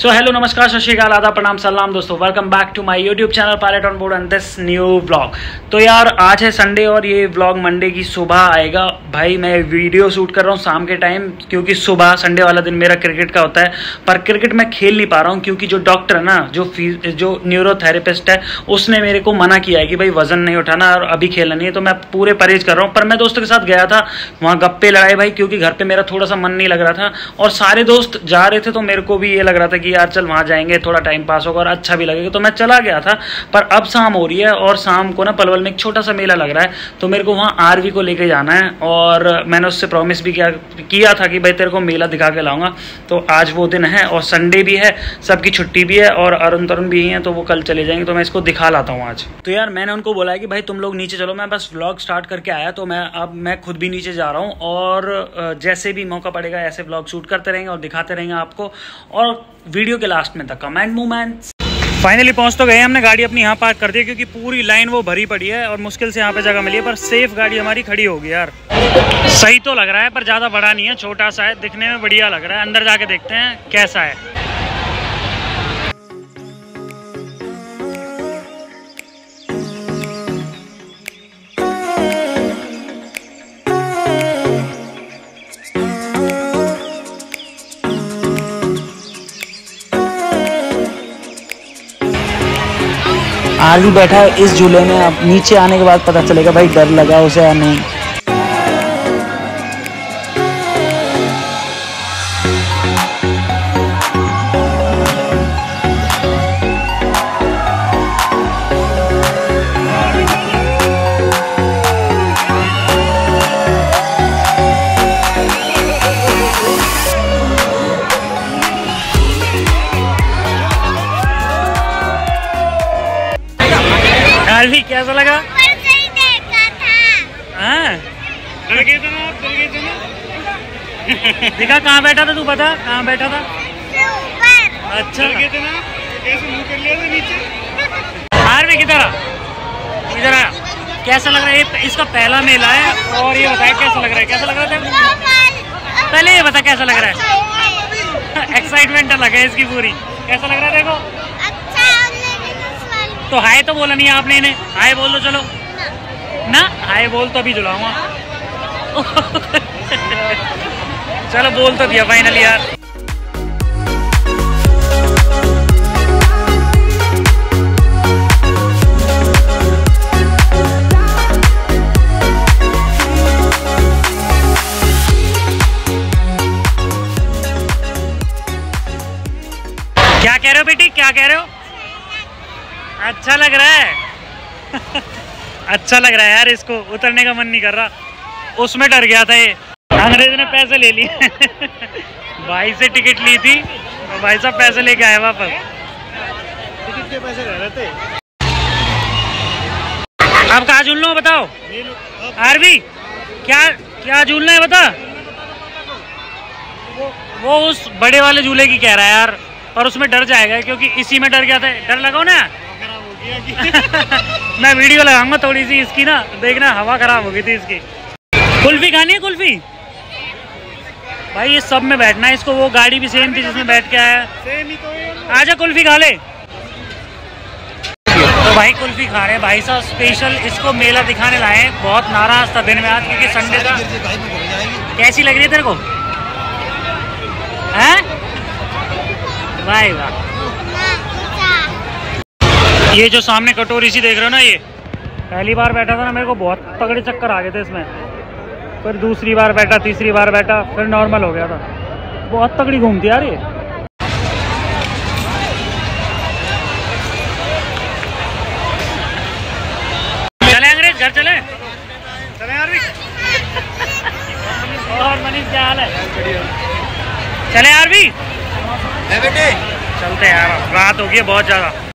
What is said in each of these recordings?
So hello नमस्कार सत श्रीकाल आदा प्रणाम सलाम दोस्तों welcome back to my YouTube channel pilot on board and this new vlog तो यार, आज है संडे और ये व्लॉग मंडे की सुबह आएगा। भाई, मैं वीडियो शूट कर रहा हूँ शाम के टाइम क्योंकि सुबह संडे वाला दिन मेरा क्रिकेट का होता है। पर क्रिकेट मैं खेल नहीं पा रहा हूँ, क्योंकि जो डॉक्टर है ना, जो जो न्यूरोथेरेपिस्ट है, उसने मेरे को मना किया है कि भाई, वज़न नहीं उठाना और अभी खेलना नहीं है। तो मैं पूरे परहेज कर रहा हूँ। पर मैं दोस्तों के साथ गया था, वहाँ गप्पे लड़ाए भाई, क्योंकि घर पर मेरा थोड़ा सा मन नहीं लग रहा था। और सारे दोस्त जा रहे थे तो मेरे को भी ये लग रहा था कि यार चल वहाँ जाएँगे, थोड़ा टाइम पास होगा और अच्छा भी लगेगा। तो मैं चला गया था, पर अब शाम हो रही है और शाम को ना पलवल में एक छोटा सा मेला लग रहा है तो मेरे को वहाँ आरवी को लेके जाना है और मैंने उससे प्रॉमिस भी किया किया था कि भाई तेरे को मेला दिखा के लाऊँगा। तो आज वो दिन है और संडे भी है, सबकी छुट्टी भी है और अरुण तरुण भी हैं तो वो कल चले जाएँगे तो मैं इसको दिखा लाता हूँ आज। तो यार मैंने उनको बोला है कि भाई तुम लोग नीचे चलो, मैं बस व्लॉग स्टार्ट करके आया तो मैं अब मैं खुद भी नीचे जा रहा हूँ और जैसे भी मौका पड़ेगा ऐसे व्लॉग शूट करते रहेंगे और दिखाते रहेंगे आपको। और वीडियो के लास्ट में था। कमेंट मूवमेंट फाइनली पहुँच तो गए हमने गाड़ी अपनी यहाँ पार्क कर दी, क्योंकि पूरी लाइन वो भरी पड़ी है और मुश्किल से यहाँ पे जगह मिली है, पर सेफ़ गाड़ी हमारी खड़ी होगी यार। सही तो लग रहा है, पर ज़्यादा बड़ा नहीं है, छोटा सा है, दिखने में बढ़िया लग रहा है। अंदर जाके देखते हैं कैसा है। आरवी बैठा है। इस झूले में अब नीचे आने के बाद पता चलेगा भाई डर लगा उसे या नहीं। आरवी कैसा लगा? हाँ। दिखा कहाँ बैठा था तू बता कहाँ बैठा था? अच्छा। आरवी किधर इधर आ। कैसा लग रहा है? इसका पहला मेला है और ये बताया कैसा लग रहा है? कैसा लग रहा था पहले ये बता कैसा लग रहा है? एक्साइटमेंट अलग है इसकी पूरी। कैसा लग रहा है देखो तो हाय तो बोला नहीं आपने इन्हें। हाय बोल दो, चलो। ना, हाय बोल तो अभी जुलाऊँगा चलो, बोल तो दिया फाइनली यार। क्या कह रहे हो बेटी? क्या कह रहे हो? अच्छा लग रहा है। अच्छा लग रहा है यार इसको उतरने का मन नहीं कर रहा। उसमें डर गया था ये। अंग्रेज़ ने पैसे ले लिए। भाई से टिकट ली थी तो भाई साहब पैसे लेके आए वापस। टिकट के पैसे रह रहे थे। अब कहा झूल लो बताओ? आरवी क्या क्या झूलना है बता? वो, वो उस बड़े वाले झूले की कह रहा है यार पर उसमें डर जाएगा क्योंकि इसी में डर गया था। डर लगाओ ना। मैं वीडियो लगाऊँगा थोड़ी सी इसकी ना देखना हवा खराब हो गई थी इसकी। कुल्फी खानी है कुल्फी? भाई ये सब में बैठना है इसको वो गाड़ी भी सेम थी जिसमें बैठ के आया तो आजा कुल्फी खा ले। तो भाई कुल्फी खा रहे हैं भाई साहब स्पेशल इसको मेला दिखाने लाए बहुत नाराज़ था दिन में आज क्योंकि संडे था। कैसी लग रही है तेरे को? हैं? भाई वाह। ये जो सामने कटोरी सी देख रहे हो ना ये पहली बार बैठा था ना मेरे को बहुत तगड़े चक्कर आ गए थे इसमें। फिर दूसरी बार बैठा तीसरी बार बैठा फिर नॉर्मल हो गया था। बहुत तगड़ी घूमती यार ये। चले अंग्रेज़ घर चले। चले यार और मनीष क्या हाल है? चले यार भी। चलते यार रात हो गई बहुत ज़्यादा।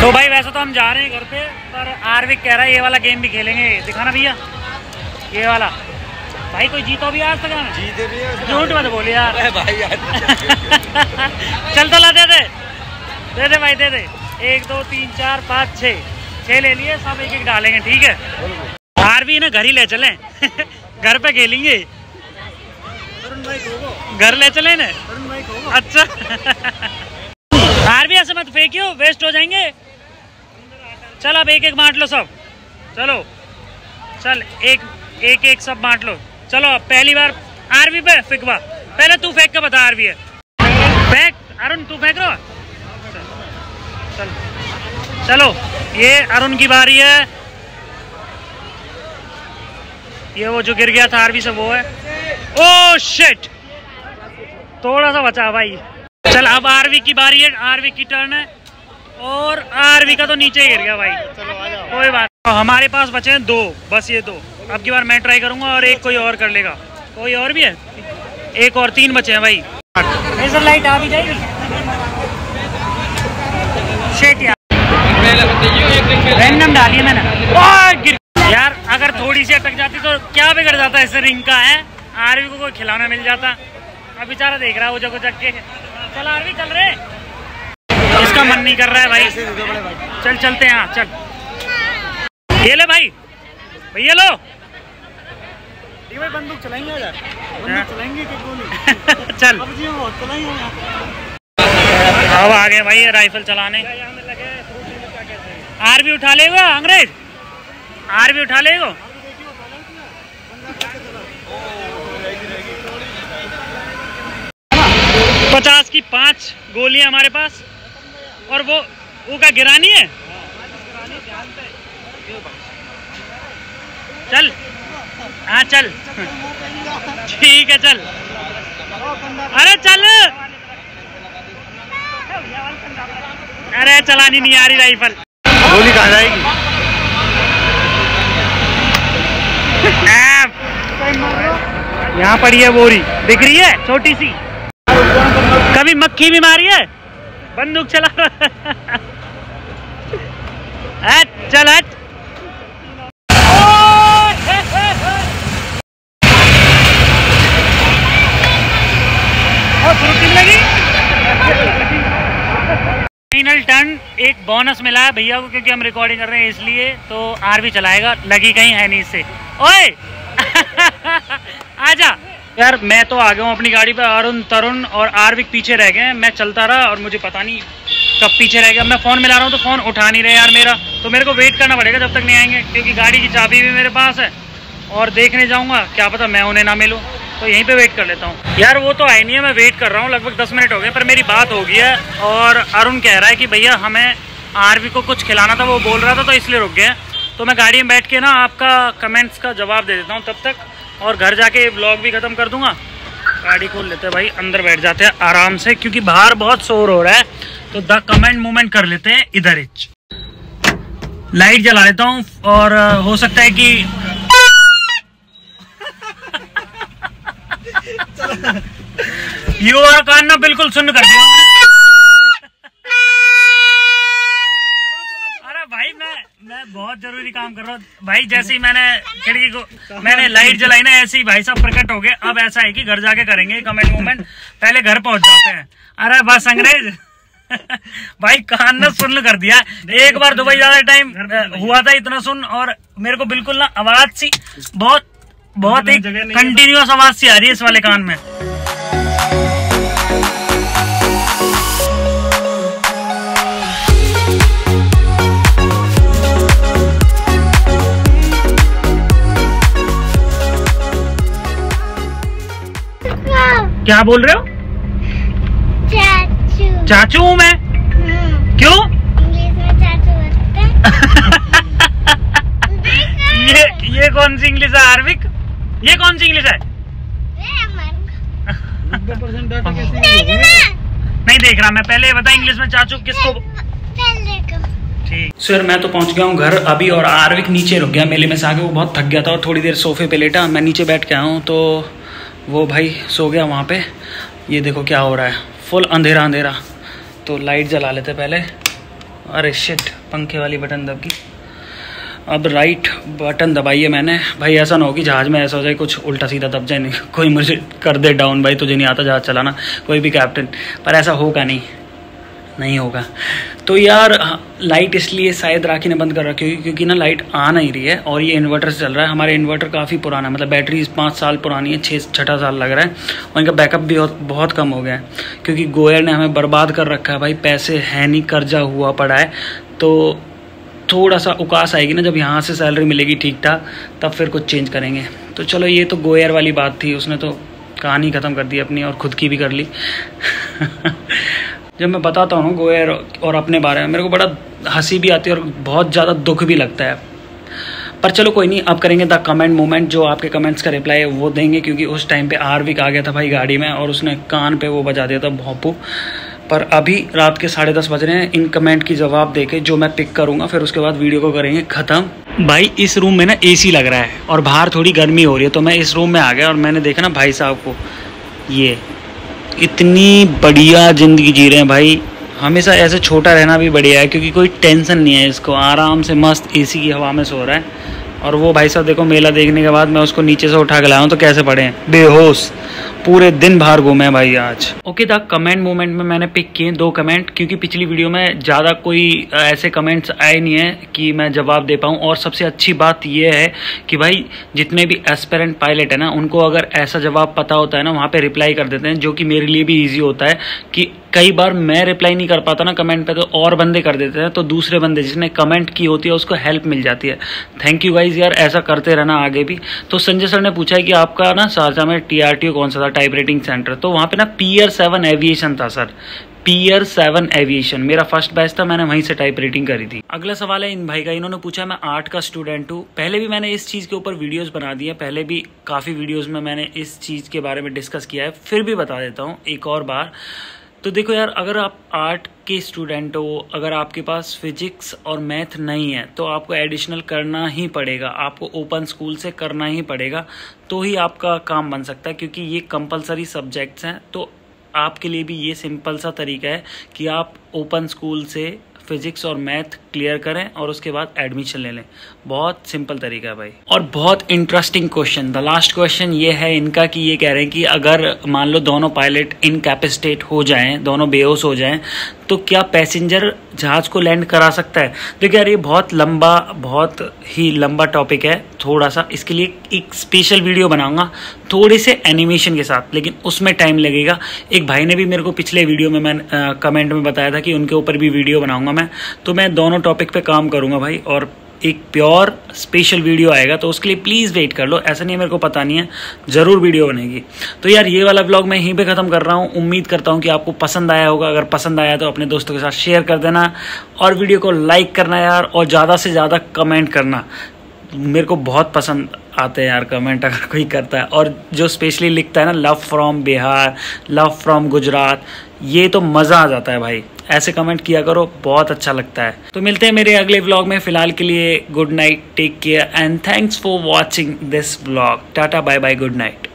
तो भाई वैसे तो हम जा रहे हैं घर पे पर आरविक कह रहा है ये वाला गेम भी खेलेंगे। दिखाना भैया ये वाला। भाई कोई जीतो भी आज तक जीते भी झूठ मत बोलिए यार। भाई चल तो ला दे दे। दे दे भाई दे दे। एक दो तीन चार पाँच छः छः ले लिए सब एक एक डालेंगे ठीक है? आरवी ना घर ही ले चले। घर पे खेलेंगे। घर ले चले ना अच्छा। आरवी ऐसे मत फेंकियो वेस्ट हो जाएँगे। चल अब एक एक बांट लो सब। चलो। चल, एक एक एक सब बांट लो। चलो अब पहली बार आरवी पे फेंकवा। पहले तू फेंक के बता आरवी है। फेंक। अरुण, तू फेंक रहा चल, चलो। ये अरुण की बारी है। ये वो जो गिर गया था आरवी से, वो है। ओ शिट थोड़ा सा बचा भाई। चल, अब आरवी की बारी है। आरवी की टर्न है। और आरवी का तो नीचे गिर गया भाई। कोई बात तो हमारे पास बचे हैं दो बस ये दो। अब की बार मैं ट्राई करूँगा और एक कोई और कर लेगा। कोई और भी है? एक और तीन बचे हैं भाई। लाइट आ भी जाएगी। शेट यार। रैंडम डाली है मैंने। गिर यार अगर थोड़ी सी अटक जाती तो क्या बिगड़ जाता इससे रिंग का है? आरवी को कोई खिलौना मिल जाता। अब बेचारा देख रहा है वो जगह जग के। चल आरवी चल रहे इसका मन नहीं कर रहा है भाई। चल चलते हैं हाँ चल। ये ले भाई। भैया लो। बंदूक चलाएँगे हाँ। बंदूक चलाएँगे चल। अब आ गए भाई राइफल चलाने। आर भी उठा लेगा अंग्रेज़? आर भी उठा लेगा। पचास की पाँच गोलियाँ हमारे पास। और वो वो का गिरानी है? चल। हाँ चल। ठीक है चल। अरे चल। अरे चलानी नहीं आ रही राइफल। गोली कहाँ जाएगी? यहाँ पड़ी है बोरी। दिख रही है छोटी सी। कभी मक्खी भी मारी है? बंदूक चला। चल, हट। फाइनल टर्न एक बोनस मिला है भैया को क्योंकि हम रिकॉर्डिंग कर रहे हैं इसलिए तो आर भी चलाएगा, लगी कहीं है नहीं इससे। ओए! आजा। यार, मैं तो आ गया हूँ अपनी गाड़ी पे। अरुण, तरुण और आरविक पीछे रह गए मैं चलता रहा और मुझे पता नहीं कब पीछे रह गया। मैं फ़ोन मिला रहा हूँ तो फ़ोन उठा नहीं रहे यार मेरा। तो मेरे को वेट करना पड़ेगा जब तक नहीं आएँगे, क्योंकि गाड़ी की चाबी भी मेरे पास है और देखने जाऊँगा। क्या पता मैं उन्हें ना मिलूँ। तो यहीं पे वेट कर लेता हूँ। यार, वो तो आए नहीं है। मैं वेट कर रहा हूँ। लगभग दस मिनट हो गए, पर मेरी बात हो गई है और अरुण कह रहा है कि भैया, हमें आरवी को कुछ खिलाना था, वो बोल रहा था तो इसलिए रुक गए। तो मैं गाड़ी में बैठ के ना आपका कमेंट्स का जवाब दे देता हूँ तब तक। और घर जाके ब्लॉग भी ख़त्म कर दूँगा। गाड़ी खोल लेते हैं भाई, अंदर बैठ जाते हैं आराम से, क्योंकि बाहर बहुत शोर हो रहा है। तो द कमेंट मूवमेंट कर लेते हैं इधर इच लाइट जला लेता हूँ और हो सकता है कि यू आर कान ना बिल्कुल सुन कर दिया। बहुत ज़रूरी काम कर रहा हूँ। भाई जैसे ही मैंने खिड़की को मैंने लाइट जलाई ना ऐसे ही भाई साहब प्रकट हो गए। अब ऐसा है कि घर जाके करेंगे कमेंट मूवमेंट पहले घर पहुँच जाते हैं। अरे बस अंग्रेज़। भाई कान ना सुन कर दिया। एक बार दुबई ज़्यादा टाइम हुआ था इतना सुन और मेरे को बिल्कुल ना आवाज़ सी बहुत बहुत एक कंटिन्यूस आवाज़ सी आ रही है इस वाले कान में। क्या बोल रहे हो? चाचू। चाचू हूँ मैं। हम्म, क्यों? इंग्लिश में चाचू ये ये कौन सी इंग्लिश है आर्विक? ये कौन सी इंग्लिश है? कैसे नहीं देख रहा मैं पहले बता इंग्लिश में चाचू किसको ठीक। सर मैं तो पहुँच गया हूँ घर अभी और आर्विक नीचे रुक गया मेले में से आके वो बहुत थक गया था और थोड़ी देर सोफे पे लेटा मैं नीचे बैठ के आया हूँ तो वो भाई सो गया वहाँ पे। ये देखो क्या हो रहा है। फुल अंधेरा अंधेरा। तो लाइट जला लेते पहले। अरे शिट पंखे वाली बटन दब गई अब राइट बटन दबाइए मैंने। भाई ऐसा ना हो कि जहाज़ में ऐसा हो जाए, कुछ उल्टा सीधा दब जाए। नहीं, कोई मुझे कर दे डाउन भाई तुझे नहीं आता जहाज़ चलाना, कोई भी कैप्टन पर ऐसा होगा नहीं। नहीं होगा। तो यार लाइट इसलिए शायद राखी ने बंद कर रखी होगी क्योंकि ना लाइट आ नहीं रही है और ये इन्वर्टर से चल रहा है। हमारे इन्वर्टर काफ़ी पुराना है मतलब बैटरी पाँच साल पुरानी है छः छठा साल लग रहा है। और इनका बैकअप भी बहुत कम हो गया है क्योंकि गोयर ने हमें बर्बाद कर रखा है भाई, पैसे है नहीं, कर्जा हुआ पड़ा है। तो थोड़ा सा उकास आएगी ना, जब यहाँ से सैलरी मिलेगी ठीक ठाक तब फिर कुछ चेंज करेंगे। तो चलो, ये तो गोयर वाली बात थी, उसने तो कहानी ख़त्म कर दी अपनी और ख़ुद की भी कर ली। जब मैं बताता हूँ गोयर और अपने बारे में, मेरे को बड़ा हँसी भी आती है और बहुत ज़्यादा दुख भी लगता है। पर चलो कोई नहीं अब करेंगे द कमेंट मोमेंट, जो आपके कमेंट्स का रिप्लाई है, वो देंगे, क्योंकि उस टाइम पे आरविक आ गया था भाई गाड़ी में, और उसने कान पे वो बजा दिया था, भोंपू। पर अभी रात के साढ़े दस बज रहे हैं, इन कमेंट की जवाब दे के जो मैं पिक करूँगा, फिर उसके बाद वीडियो को करेंगे, ख़त्म। भाई, इस रूम में ना एसी लग रहा है, और बाहर थोड़ी गर्मी हो रही है तो मैं इस रूम में आ गया, और मैंने देखा ना भाई साहब को, ये। इतनी बढ़िया ज़िंदगी जी रहे हैं भाई। हमेशा ऐसे छोटा रहना भी बढ़िया है, क्योंकि कोई टेंशन नहीं है इसको। आराम से मस्त एसी की हवा में सो रहा है। और वो भाई साहब देखो मेला देखने के बाद मैं उसको नीचे से उठा के लाया हूँ तो कैसे पड़े हैं? बेहोश। पूरे दिन बाहर घूमे हैं भाई आज। ओके, द कमेंट मोमेंट में मैंने पिक किए दो कमेंट, क्योंकि पिछली वीडियो में ज़्यादा कोई ऐसे कमेंट्स आए नहीं है कि मैं जवाब दे पाऊँ। और सबसे अच्छी बात यह है कि भाई, जितने भी एस्पेरेंट पायलट है ना, उनको अगर ऐसा जवाब पता होता है ना, वहाँ पर रिप्लाई कर देते हैं, जो कि मेरे लिए भी ईजी होता है कि कई बार मैं रिप्लाई नहीं कर पाता ना कमेंट पे तो और बंदे कर देते हैं तो दूसरे बंदे जिसने कमेंट की होती है, उसको हेल्प मिल जाती है। थैंक यू गाइज़ यार, ऐसा करते रहना आगे भी। तो संजय सर ने पूछा है कि आपका ना शाहजहाँ में टी कौन सा था टाइप रेटिंग सेंटर तो वहाँ पे ना पीयर सेवन एविएशन था सर। पीयर सेवन एविएशन मेरा फ़र्स्ट बैच था, मैंने वहीं से टाइप रेटिंग करी थी। अगला सवाल है इन भाई का, इन्होंने पूछा मैं आर्ट का स्टूडेंट हूँ। पहले भी मैंने इस चीज़ के ऊपर वीडियोस बना दी है, पहले भी काफ़ी वीडियोस में मैंने इस चीज़ के बारे में डिस्कस किया है। फिर भी बता देता हूँ, एक और बार। तो देखो यार, अगर आप आर्ट के स्टूडेंट हो, अगर आपके पास फिजिक्स और मैथ नहीं है तो आपको एडिशनल करना ही पड़ेगा। आपको ओपन स्कूल से करना ही पड़ेगा। तो ही आपका काम बन सकता है, क्योंकि ये कंपलसरी सब्जेक्ट्स हैं। तो आपके लिए भी ये सिंपल सा तरीका है कि आप ओपन स्कूल से फिजिक्स और मैथ क्लियर करें और उसके बाद एडमिशन ले लें। बहुत सिंपल तरीका है भाई। और बहुत interesting question the last question ये है इनका कि ये कह रहे हैं कि अगर मान लो दोनों पायलट इनकैपेसिटेट हो जाएँ, दोनों बेहोश हो जाएँ तो क्या पैसेंजर जहाज़ को लैंड करा सकता है? देखिए यार, ये बहुत लंबा, बहुत ही लंबा टॉपिक है। थोड़ा सा इसके लिए एक स्पेशल वीडियो बनाऊँगा, थोड़े से एनिमेशन के साथ, लेकिन उसमें टाइम लगेगा। एक भाई ने भी मेरे को पिछले वीडियो में मैं कमेंट में बताया था कि उनके ऊपर भी वीडियो बनाऊँगा मैं। तो मैं दोनों टॉपिक पे काम करूँगा भाई, और एक प्योर स्पेशल वीडियो आएगा तो उसके लिए प्लीज़ वेट कर लो, ऐसा नहीं मेरे को पता नहीं है, ज़रूर वीडियो बनेगी। तो यार, ये वाला ब्लॉग मैं यहीं पे ख़त्म कर रहा हूँ, उम्मीद करता हूँ कि आपको पसंद आया होगा, अगर पसंद आया तो अपने दोस्तों के साथ शेयर कर देना, और वीडियो को लाइक करना यार, और ज़्यादा से ज़्यादा कमेंट करना। मेरे को बहुत पसंद आते हैं यार कमेंट अगर कोई करता है, और जो स्पेशली लिखता है ना love from Bihar love from Gujarat, ये तो मज़ा आ जाता है भाई। ऐसे कमेंट किया करो, बहुत अच्छा लगता है। तो मिलते हैं मेरे अगले ब्लॉग में। फ़िलहाल के लिए good night take care and thanks for watching this blog tata bye bye good night